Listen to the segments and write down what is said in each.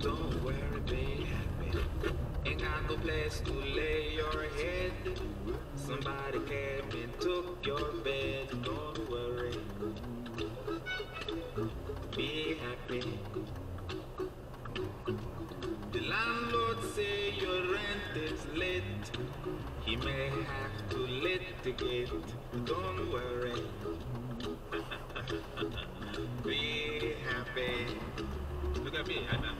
don't worry, they happy. Ain't got no place to lay your head. Somebody came and took your bed, don't worry. Be happy. The landlord say your rent is late. He may have to litigate. Don't worry. Be happy. Look at me. I'm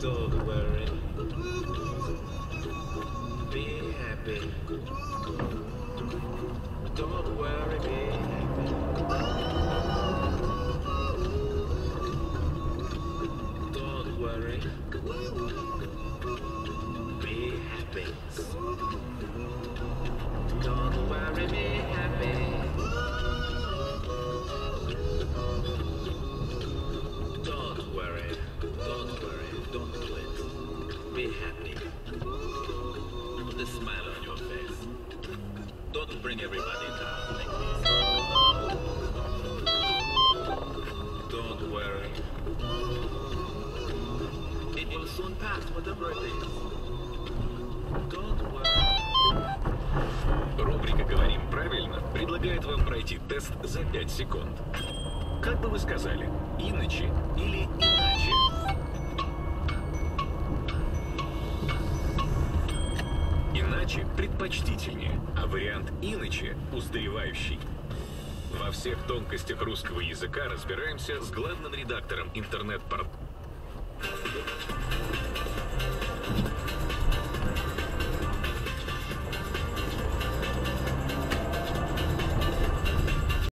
Don't worry. Be happy. Don't worry, be happy. Don't worry. Be happy. Рубрика «Говорим правильно» предлагает вам пройти тест за 5 секунд. Как бы вы сказали, иначе или иначе? иначе предпочтительнее, а вариант иначе устаревающий. Во всех тонкостях русского языка разбираемся с главным редактором интернет-портала.